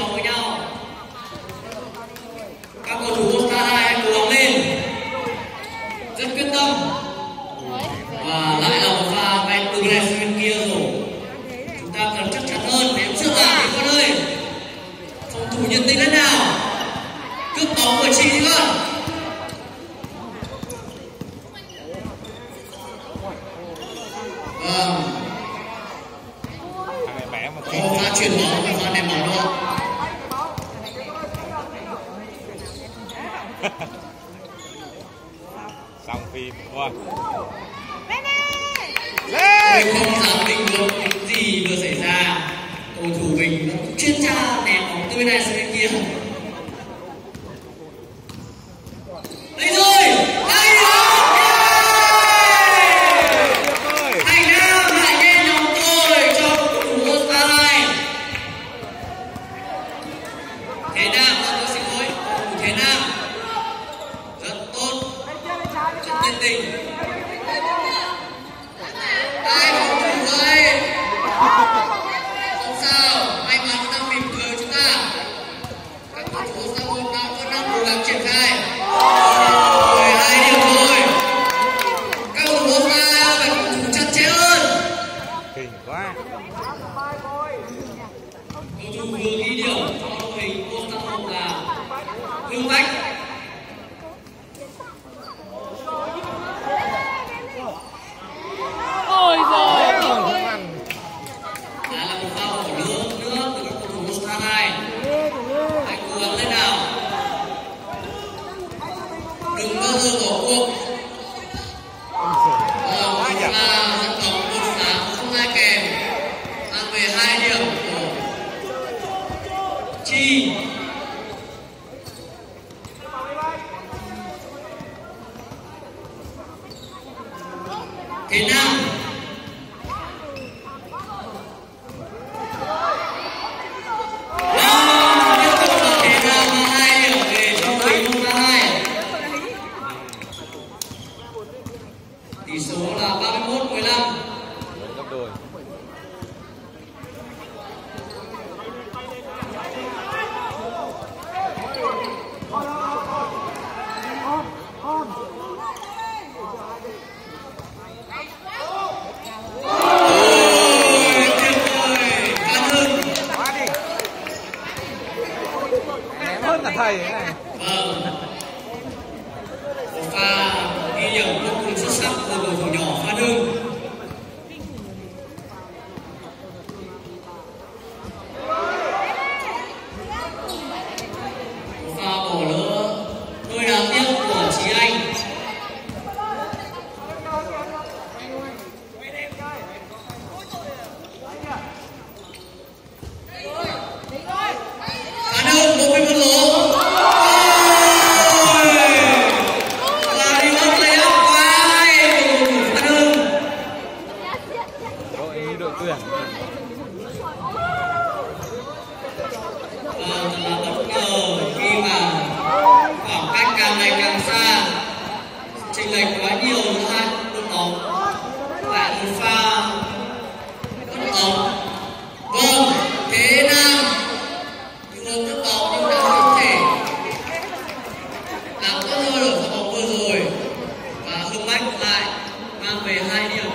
bóng với nhau. Các cầu thủ Costa hai cố gắng lên. Rất quyết tâm. Và lại là một pha bay từ này bên kia rồi. Chúng ta cần chắc chắn hơn để trước là đi con ơi. Phòng thủ nhiệt tình thế nào? Cướp bóng của chị đi con. Vâng. Thằng có pha chuyển bóng và pha ném bóng đúng xong phim rồi Tôi lên không dám định lượng những gì vừa xảy ra cầu thủ mình nó chuyên tra ném bóng từ bên này sang bên kia đây rồi đây rồi tuyệt vời thành nam lại nghe nhóm tôi cho cầu thủ Starline thế nam tôi xin lỗi cầu thủ thế nam rất tốt nhiệt tình ai phòng thủ ơi không sao may mắn đang mỉm cười chúng ta. Các cầu thủ sau một năm vẫn đang cố gắng triển khai. Mười hai điểm rồi. Các cầu thủ ta phải phòng thủ chặt chẽ hơn. Kinh quá. Cầu thủ vừa ghi điểm cho đội hình Costa Home là Hưng Bách Ôi giời không không ăn đã là một pha bỏ lỡ nữa từ các cầu thủ Costa 2 hãy cố gắng lên nào đừng bao giờ bỏ cuộc Ờ, một pha dẫn bóng một sáng không ai kèm mang về hai điểm của chi thế nào Vâng, tiếp tục là thế nào mà hai điểm về cho người mông la hai tỷ số là 31 15 gấp đôi Ôi, tuyệt vời Phan Hưng quá đi ném hơn cả thầy thế này vâng một ghi nhận vô cùng xuất sắc từ đội thủ nhỏ Phan Hưng một pha bỏ lỡ hơi đáng tiếc của Trí Anh Phan Hưng một bên một lỗ Ôi! Là đi mất lấy áp quá hay của cầu thủ Phan Hưng đội tuyển Vâng, thật là bất ngờ khi mà khoảng cách càng ngày càng xa chênh lệch quá nhiều giữa hai đội bóng lại một pha bất ổn vâng thế nam nhưng một cướp bóng nhưng đã không thể làm tốt hơn ở pha bóng vừa rồi và hưng bách lại mang về hai điểm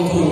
Vâng,